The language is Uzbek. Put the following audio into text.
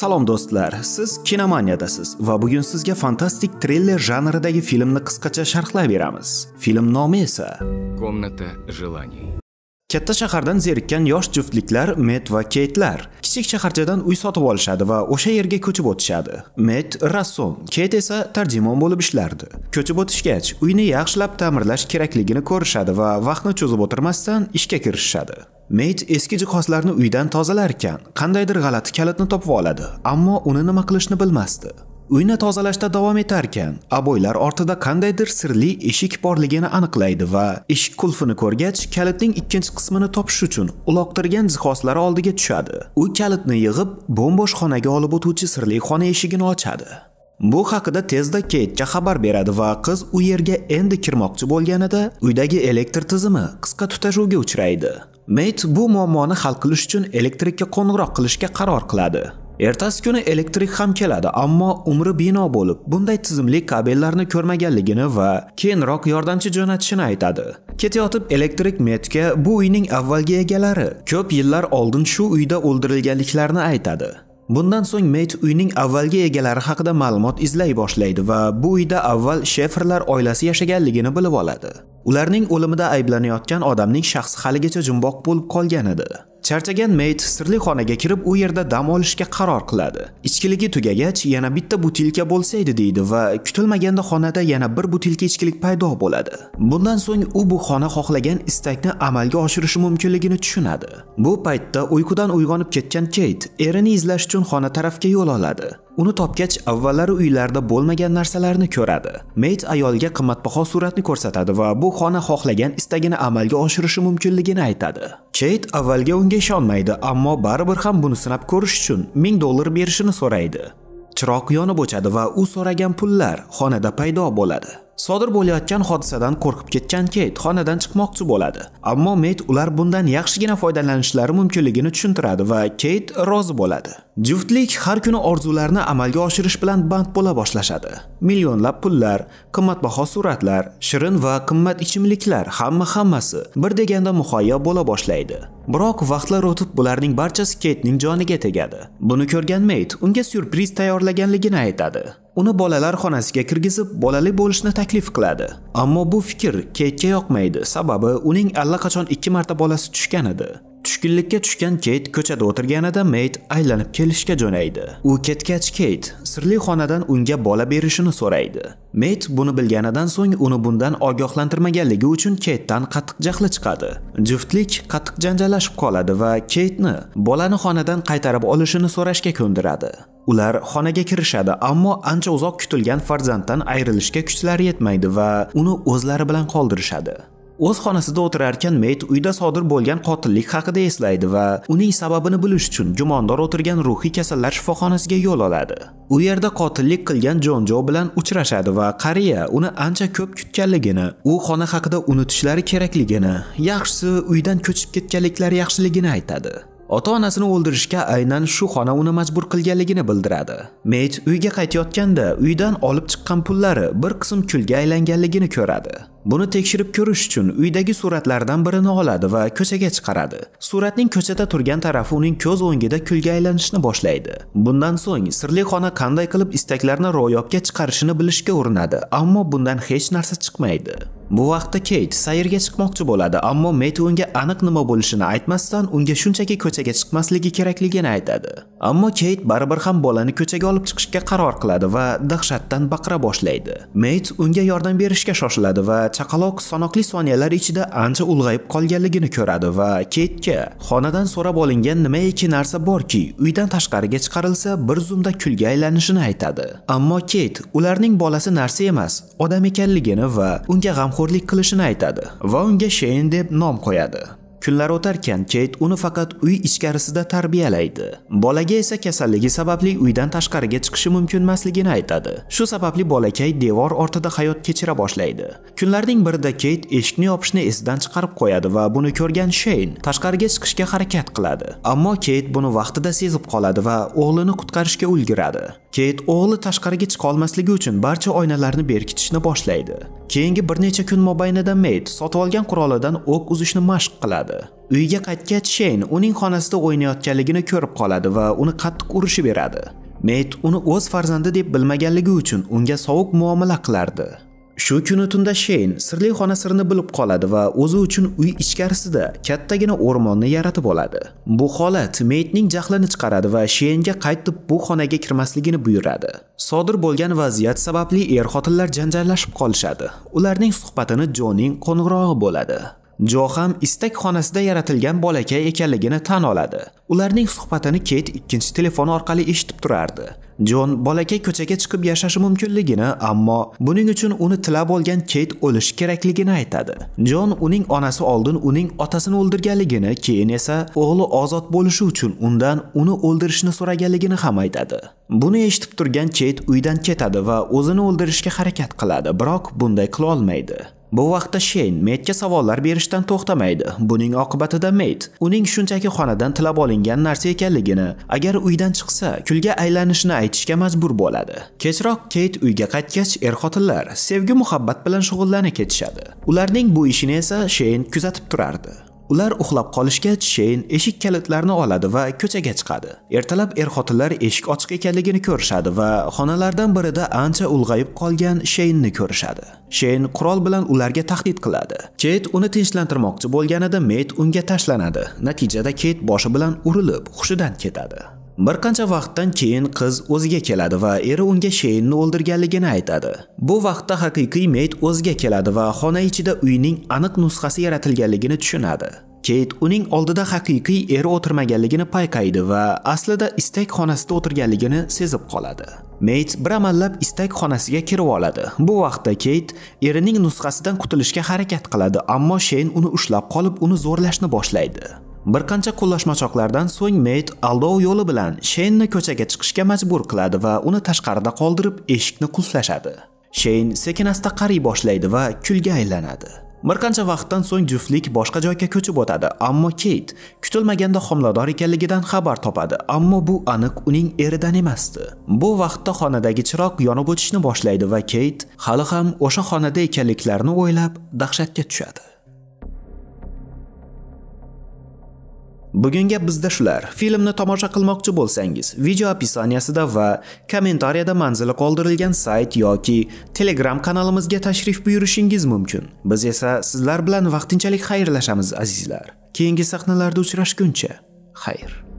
Salom do'stlar, siz Kinomaniyadasiz va bugun sizga fantastik triller janridagi filmni qisqacha sharhlab beramiz. Film nomi esa Комната желаний. Katta shahardan zerikkan yosh juftliklar Met va Keytlar kichik shaharchadan uy sotib olishadi va o'sha yerga ko'chib o'tishadi. Met rassom, Keyt esa tarjimon bo'lib ishlardi. Ko'chib o'tishgach, uyni yaxshilab ta'mirlash kerakligini ko'rishadi va vaqtni cho'zib o'tirmasdan ishga kirishishadi. Met eski jihozlarni uydan tozalar ekan, qandaydir g'alati kalitni topib oladi, ammo uni nima qilishni bilmasdi. Uyni tozalashda davom etarkan, aboylar ortida qandaydir sirli eshik borligini aniqlaydi va eshik qulfini ko'rgach, kalitning ikkinchi qismini topish uchun uloqtirgan jihozlari oldiga tushadi. U kalitni yig'ib, bo'mbo'sh xonaga olib o'tuvchi sirli xona eshigini ochadi. Bu haqida tezda Keytga xabar beradi va qiz u yerga endi kirmoqchi bo'lganida uydagi elektr tizimi qisqa tutashuvga uchraydi. Meyt bu muammoni hal qilish uchun elektrikka qo'ng'iroq qilishga qaror qiladi. Ertasi kuni elektrik ham keladi, ammo umri bino bo'lib, bunday tizimli kabellarni ko'rmaganligini va keyinroq yordamchi jo'natishini aytadi. Ketayotib elektrik Metga bu uyning avvalgi egalari ko'p yillar oldin shu uyda o'ldirilganliklarini aytadi. Bundan so'ng Meyt uyning avvalgi egalari haqida ma'lumot izlay boshlaydi va bu uyda avval Sheferlar oilasi yashaganligini bilib oladi. Ularning o'limida ayblanayotgan odamning shaxsi haligacha jumboq bo'lib qolgan edi. Charchagan Meyt sirli xonaga kirib u yerda dam olishga qaror qiladi. Ichkiligi tugagach yana bitta butilka bo'lsa edi deydi va kutilmaganda xonada yana bir butilka ichkilik paydo bo'ladi. Bundan so'ng u bu xona xohlagan istakni amalga oshirishi mumkinligini tushunadi. Bu paytda uyqudan uyg'onib ketgan Keyt erini izlash uchun xona tarafga yo'l oladi. Uni topgach, avvallari uylarida bo'lmagan narsalarni ko'radi. Meyt ayolga qimmatbaho suratni ko'rsatadi va bu xona xohlagan istagini amalga oshirishi mumkinligini aytadi. Keyt avvalga unga ishonmaydi, ammo baribir ham buni sinab ko'rish uchun 1000 dollar berishini so'raydi. Chiroq yonib o'chadi va u so'ragan pullar xonada paydo bo'ladi. Sodir bo'layotgan hodisadan qo'rqib ketgan Keyt xonadan chiqmoqchi bo'ladi, ammo Meyt ular bundan yaxshigina foydalanishlari mumkinligini tushuntiradi va Keyt rozi bo'ladi. Juftlik har kuni orzularni amalga oshirish bilan band bo'la boshlashadi. Millionlab pullar, qimmatbaho suratlar, shirin va qimmat ichimliklar hamma hammasi bir deganda muhayyo bo'la boshlaydi. Biroq vaqtlar o'tib bularning barchasi Keytning joniga tegadi. Buni ko'rgan Meyt unga syurpriz tayyorlaganligini aytadi. Uni bolalar xonasiga kirgizib, bolali bo'lishni taklif qiladi. Ammo bu fikr Keytga yoqmaydi, sababi uning allaqachon ikki marta bolasi tushgan edi. Tushkunlikka tushgan Keyt ko'chada o'tirganida Meyt aylanib kelishga jo'naydi. U ketgach Keyt sirli xonadan unga bola berishini so'raydi. Meyt buni bilganidan so'ng uni bundan ogohlantirmaganligi uchun Keytdan qattiq jahli chiqadi. Juftlik qattiq janjallashib qoladi va Keytni bolani xonadan qaytarib olishini so'rashga ko'ndiradi. Ular xonaga kirishadi, ammo ancha uzoq kutilgan farzanddan ayrilishga kuchlari yetmaydi va uni o'zlari bilan qoldirishadi. O'z xonasida o'tirarkan Meyt uyda sodir bo'lgan qotillik haqida eslaydi va uning sababini bilish uchun gumondor o'tirgan ruhiy kasallar shifoxonasiga yo'l oladi. U yerda qotillik qilgan Jon Jo bilan uchrashadi va qariya uni ancha ko'p kutganligini, u xona haqida unutishlari kerakligini, yaxshisi uydan ko'chib ketganliklari yaxshiligini aytadi. Ota-onasini o'ldirishga aynan shu xona uni majbur qilganligini bildiradi. Meyt uyga qaytayotganda uydan olib chiqqan pullari bir qism kulga aylanganligini ko'radi. Buni tekshirib ko'rish uchun uydagi suratlardan birini oladi va ko'chaga chiqaradi. Suratning ko'chada turgan tarafi uning ko'z o'ngida kulga aylanishni boshlaydi. Bundan so'ng sirli xona qanday qilib istaklarni ro'yobga chiqarishini bilishga urinadi, ammo bundan hech narsa chiqmaydi. Bu vaqtda Keyt sayrga chiqmoqchi bo'ladi, ammo Met unga aniq nima bo'lishini aytmasdan unga shunchaki ko'chaga chiqmasligi kerakligini aytadi. Ammo Keyt baribir ham bolani ko'chaga olib chiqishga qaror qiladi va dahshatdan baqira boshlaydi. Met unga yordam berishga shoshiladi va chaqaloq sanoqli soniyalar ichida ancha ulg'ayib qolganligini ko'radi va Keytga xonadan so'rab olingan nimaiki narsa borki, uydan tashqariga chiqarilsa bir zumda kulga aylanishini aytadi. Ammo Keyt ularning bolasi narsa emas, odam ekanligini va unga g'am g'amxo'rlik qilishini aytadi va unga Sheyn deb nom qo'yadi. Kunlar o'tarkan Keyt uni faqat uy ichkarisida tarbiyalaydi. Bolaga esa kasalligi sababli uydan tashqariga chiqishi mumkin emasligini aytadi. Shu sababli bolakay devor ortida hayot kechira boshlaydi. Kunlarning birida Keyt eshikni yopishni esidan chiqarib qo'yadi va buni ko'rgan Sheyn tashqariga chiqishga harakat qiladi. Ammo Keyt buni vaqtida sezib qoladi va o'g'lini qutqarishga ulguradi. Keyt o'g'li tashqariga chiqa olmasligi uchun barcha oynalarni berkitishni boshlaydi. Keyingi bir necha kun mobaynida meyt sotib olgan qurolidan o'q uzishni mashq qiladi. Uyga qaytgach sheyn uning xonasida o'ynayotganligini ko'rib qoladi va uni qattiq urishib beradi. Meyt uni o'z farzandi deb bilmaganligi uchun unga sovuq muomala qilardi. Shu kuni tunda Sheyn sirli xona sirini bilib qoladi va o'zi uchun uy ichkarisida kattagina o'rmonni yaratib oladi. Bu holat Meytning jahlini chiqaradi va Sheynga qaytib bu xonaga kirmasligini buyuradi. Sodir bo'lgan vaziyat sababli er-xotinlar janjallashib qolishadi. Ularning suhbatini Joning qo'ng'irog'i bo'ladi. Jo ham istak xonasida yaratilgan bolakay ekanligini tan oladi. Ularning suhbatini Kate ikkinchi telefon orqali eshitib turardi. Jon bolakay ko'chaga chiqib yashashi mumkinligini, ammo buning uchun uni tilab olgan Kate o'lishi kerakligini aytadi. Jon uning onasi oldin uning otasini o'ldirganligini, keyin esa o'g'li ozod bo'lishi uchun undan uni o'ldirishni so'raganligini ham aytadi. Buni eshitib turgan Kate uydan ketadi va o'zini o'ldirishga harakat qiladi, biroq bunday qila olmaydi. Bu vaqtda Sheyn Metga savollar berishdan to'xtamaydi. Buning oqibatida Met uning shunchaki xonadan tilab olingan narsa ekanligini, agar uydan chiqsa, kulga aylanishini aytishga majbur bo'ladi. Kechroq Kate uyga qaytgach, er-xotinlar sevgi muhabbat bilan shug'ullanib ketishadi. Ularning bu ishini esa Sheyn kuzatib turardi. Ular uxlab qolishgach, Sheyn eshik kalitlarini oladi va ko'chaga chiqadi. Ertalab er-xotinlar eshik ochiq ekanligini ko'rishadi va xonalardan birida ancha ulg'ayib qolgan Sheynni ko'rishadi. Sheyn qurol bilan ularga tahdid qiladi. ket uni tinchlantirmoqchi bo'lganida Met unga tashlanadi. Natijada ket boshi bilan urilib, hushidan ketadi. Bir qancha vaqtdan keyin qiz o'ziga keladi va eri unga Sheynni o'ldirganligini aytadi. Bu vaqtda haqiqiy Met o'ziga keladi va xona ichida uyning aniq nusxasi yaratilganligini tushunadi. Keyt uning oldida haqiqiy eri o'tirmaganligini payqaydi va aslida istak xonasida o'tirganligini sezib qoladi. Meyt bir amallab istak xonasiga kirib oladi. Bu vaqtda Keyt erining nusxasidan qutulishga harakat qiladi, ammo Sheyn uni ushlab qolib, uni zo'rlashni boshlaydi. Bir qancha qo'llashmachoqlardan so'ng Meyt aldov yo'li bilan Sheynni ko'chaga chiqishga majbur qiladi va uni tashqarida qoldirib eshikni qulflashadi. Sheyn sekin-asta qariy boshlaydi va kulga aylanadi. Bir qancha vaqtdan so'ng juftlik boshqa joyga ko'chib o'tadi, ammo Keyt kutilmaganda homilador ekanligidan xabar topadi, ammo bu aniq uning eridan emasdi. Bu vaqtda xonadagi chiroq yonib o'tishni boshlaydi va Keyt hali ham o'sha xonada ekanliklarini o'ylab dahshatga tushadi. Bugunga bizda shular. Filmni tomosha qilmoqchi bo'lsangiz, video opisaniyasida va kommentariyada manzili qoldirilgan sayt yoki Telegram kanalimizga tashrif buyurishingiz mumkin. Biz esa sizlar bilan vaqtinchalik xayrlashamiz azizlar. Keyingi sahnalarda uchrashguncha, xayr.